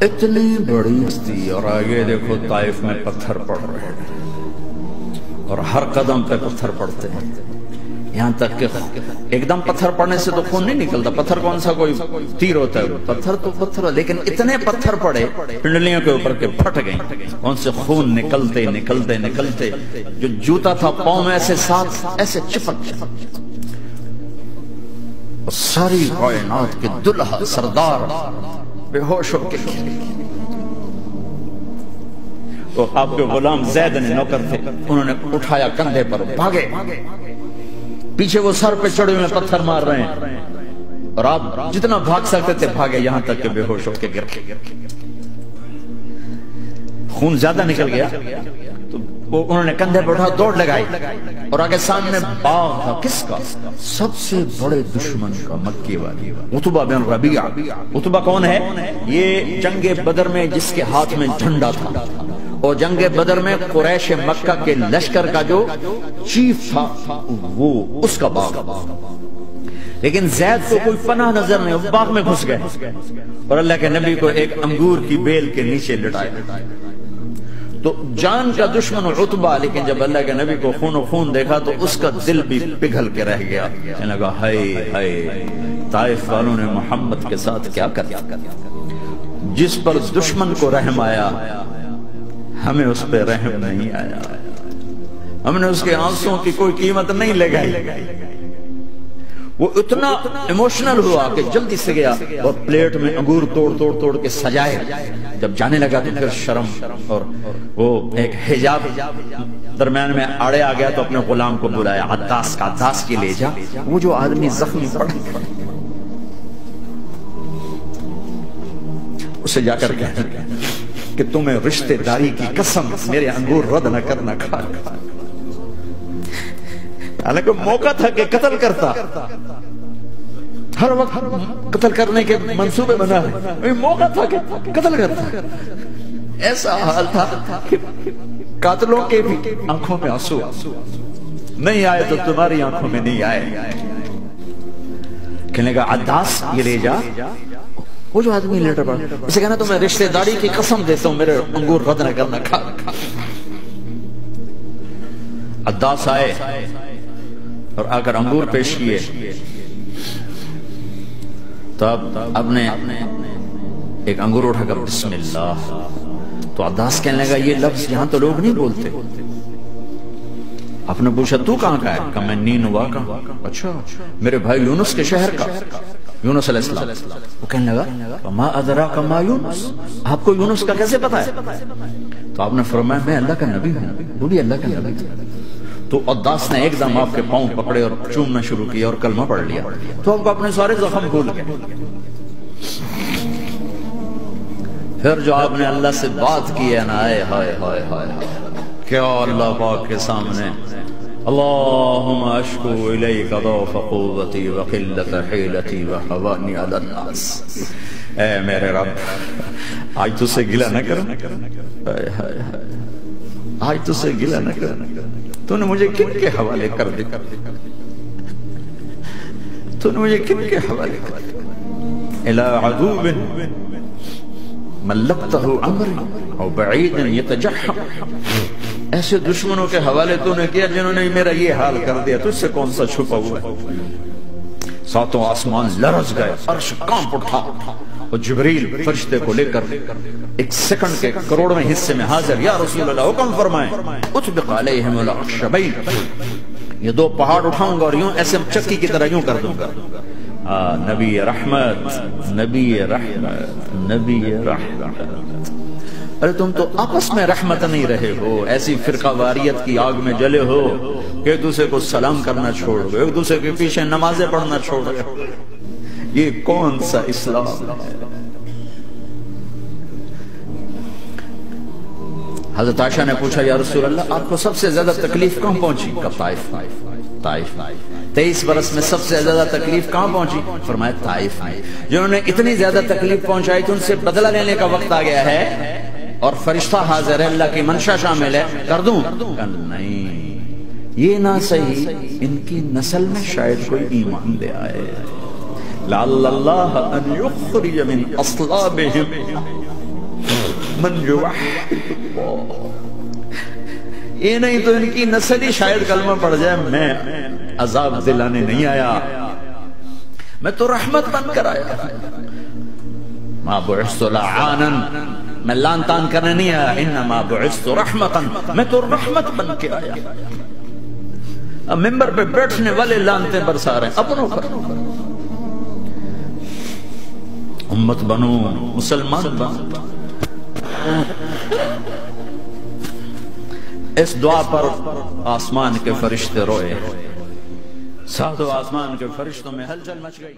اتنی بڑی ہستی اور آگے دیکھو طائف میں پتھر پڑ رہے ہیں اور ہر قدم پہ پتھر پڑتے ہیں۔ یہاں تک کہ ایک دم پتھر پڑنے سے تو خون نہیں نکلتا۔ پتھر کون سا کوئی تیر ہوتا ہے؟ پتھر تو پتھر لیکن اتنے پتھر پڑے پنڈلیوں کے اوپر کے پھٹ گئیں کون سے خون نکلتے نکلتے نکلتے۔ جو جوتا تھا پاؤں میں ایسے ساتھ، ایسے چپک چپک ساری کائنات کے دلہا سردار بے ہوش ہو کے تو آپ کے غلام زید نے نوکر تھے۔ انہوں نے اٹھایا کندھے پر بھاگے۔ پیچھے وہ سر پہ چڑھے ہوئے پتھر مار رہے ہیں۔ اور آپ جتنا بھاگ سکتے تھے بھاگے یہاں تک کہ بے ہوش ہو کے گر خون زیادہ نکل گیا۔ تو وہ انہوں نے کندھے پر اٹھا دوڑ لگائی اور آگے سامنے باغ تھا۔ کس کا؟ سب سے بڑے دشمن کا مکی والی۔ اتبا بن ربیع اتبا کون ہے؟ یہ جنگ بدر میں جس کے ہاتھ میں جھنڈا تھا۔ اور جنگ بدر میں قریش مکہ کے لشکر کا جو چیف تھا، وہ اس کا باغ لیکن زید کو کوئی پناہ نظر نہیں باغ میں گھس گئے۔ اور اللہ کے نبی کو ایک انگور کی بیل کے نیچے لٹائے۔ تو جان کا دشمن عطبہ لیکن جب اللہ کے نبی کو خون و خون دیکھا تو اس کا دل بھی پگھل کے رہ گیا۔ کہنے لگا، ہائے ہائے، طائف والوں نے محمد کے ساتھ کیا کر جس پر دشمن کو رحم آیا، ہمیں اس پہ رحم نہیں آیا۔ ہم نے اس کے آنسوں کی کوئی قیمت نہیں لگائی۔ وہ اتنا ایموشنل ہوا کہ جلدی سے گیا اور پلیٹ میں انگور توڑ توڑ توڑ کے سجائے۔ جب جانے لگا تو پھر شرم اور وہ ایک حجاب درمیان میں آڑے آ گیا تو اپنے غلام کو بلایا۔ عداس کا عداس کی لے جا۔ وہ جو آدمی زخمی پڑ اسے جا کر کہنے کہ تمہیں رشتہ داری کی قسم، میرے انگور رد نہ کرنا کھا۔ حالانکہ موقع تھا کہ قتل کرتا ہر وقت قتل کرنے کے منصوبے بنا ہے موقع تھا کہ قتل کرتا ایسا حال تھا کہ قاتلوں کے بھی آنکھوں میں آنسو نہیں آئے تو تمہاری آنکھوں میں نہیں آئے کہنے کا عداس یہ لے جا وہ جو آدمی لیٹر پڑا اسے کہنا تو میں رشتہ داری کی قسم دیتا ہوں میرے انگور رد نہ کرنا کھا عداس آئے اور آ کر انگور پیش کیے تو اب نے ایک انگور اٹھا کر بسم اللہ۔ تو عداس کہنے لگا، یہ لفظ یہاں تو لوگ نہیں بولتے۔ آپ نے پوچھا، تو کہاں کا ہے؟ کہ میں نین ہوا کا اچھا میرے بھائی یونس کے شہر کا۔ یونس علیہ السلام۔ وہ کہنے لگا ما ادراک ما یونس؟ آپ کو یونس کا کیسے پتا ہے؟ تو آپ نے فرمایا، میں اللہ کا نبی ہوں۔ وہ بھی اللہ کا نبی۔ تو عداس نے ایک دم آپ کے پاؤں پکڑے اور چومنا شروع کیا اور کلمہ پڑھ لیا۔ تو آپ کو اپنے سارے زخم بھول گئے۔ پھر جو آپ نے اللہ سے بات کی ہے نا، آئے ہائے ہائے ہائے کیا اللہ پاک کے سامنے؟ اللهم اشكو اليك ضعف قوتي وقله حيلتي وحواني على الناس۔ اے میرے رب، آج تو سے گلا نہ کر آج تو سے گلا نہ کر تو نے مجھے کن کے حوالے کر دے تو نے مجھے کن کے حوالے کر دے الى عدو ملقته عمري او بعيد يتجحم ایسے دشمنوں کے حوالے تو نے کیا جنہوں نے میرا یہ حال کر دیا۔ تو اس سے کون سا چھپا ہوا ساتوں آسمان لرز گئے، عرش کانپ اٹھا۔ اور جبریل فرشتے کو لے کر ایک سیکنڈ کے کروڑ میں حصے میں حاضر، یا رسول اللہ، حکم فرمائیں اتبق علیہم الاخشبین یہ دو پہاڑ اٹھاؤں گا اور یوں ایسے چکی کی طرح یوں کر دوں گا۔ نبی رحمت نبی رحمت نبی رحمت۔ ارے تم تو آپس میں رحمت نہیں رہے ہو، ایسی فرقہ واریت کی آگ میں جلے ہو کہ ایک دوسرے کو سلام کرنا چھوڑ گئے ایک دوسرے کے پیچھے نمازیں پڑھنا چھوڑ گئے یہ کون سا اسلام ہے؟ حضرت عائشہ نے پوچھا، یا رسول اللہ، آپ کو سب سے زیادہ تکلیف کہاں پہنچی؟ کب طائف۔ طائف۔ تیئیس برس میں سب سے زیادہ تکلیف کہاں پہنچی؟ فرمایا، طائف جنہوں نے اتنی زیادہ تکلیف پہنچائی تو ان سے بدلہ لینے کا وقت آ گیا ہے۔ اور فرشتہ حاضر ہے، اللہ کی منشا شامل ہے۔ کر دوں؟ نہیں۔ یہ نہ صحیح، ان کی نسل میں شاید کوئی ایمان دے آئے۔ لعل اللہ ان یخرج من اصلابہم من یوحد. یہ نہیں تو ان کی نسل ہی شاید کلمہ پڑ جائے، میں عذاب دلانے نہیں آیا۔ میں تو رحمت بن کر آیا ما بعثت لعانا، میں لان تان کرنے نہیں آیا۔ انما بعثت رحمتا، میں تو رحمت بن کے آیا۔ اب ممبر پہ بیٹھنے والے لانتے برسا رہے ہیں۔ اپنوں پر۔ امت بنو، مسلمان بنو۔ اس دعا پر آسمان کے فرشتے روئے۔ ساتھ آسمان کے فرشتوں میں ہلچل مچ گئی۔